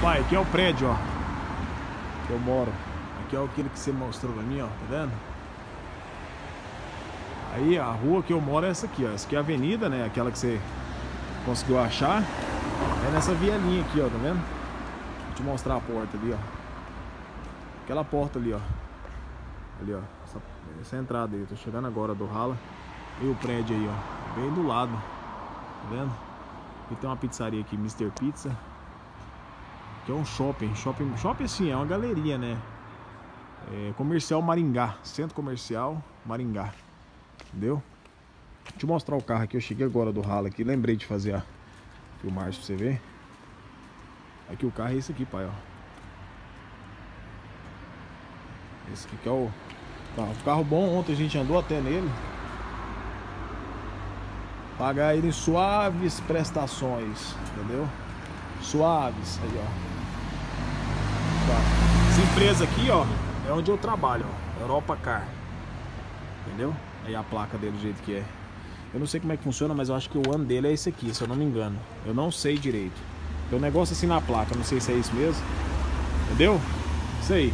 Pai, aqui é o prédio, ó. Que eu moro. Aqui é aquele que você mostrou pra mim, ó. Tá vendo? Aí a rua que eu moro é essa aqui, ó. Essa aqui é a avenida, né? Aquela que você conseguiu achar. É nessa vielinha aqui, ó. Tá vendo? Vou te mostrar a porta ali, ó. Aquela porta ali, ó. Ali, ó. Essa, essa entrada aí. Tô chegando agora do Rala. E o prédio aí, ó. Bem do lado. Tá vendo? E tem uma pizzaria aqui, Mr. Pizza. Que é um shopping. Shopping, shopping assim, é uma galeria, né? É, comercial Maringá. Centro Comercial Maringá. Entendeu? Deixa eu mostrar o carro aqui. Eu cheguei agora do ralo aqui. Lembrei de fazer a filmagem pra você ver. Aqui o carro é esse aqui, pai, ó. Esse aqui que é o carro. Carro bom. Ontem a gente andou até nele. Pagar ele em suaves prestações. Entendeu? Suaves. Aí, ó. Tá. Essa empresa aqui, ó. É onde eu trabalho, ó. Europa Car. Entendeu? Aí a placa dele do jeito que é. Eu não sei como é que funciona, mas eu acho que o ano dele é esse aqui, se eu não me engano. Eu não sei direito. Tem um negócio assim na placa, não sei se é isso mesmo. Entendeu? Isso aí.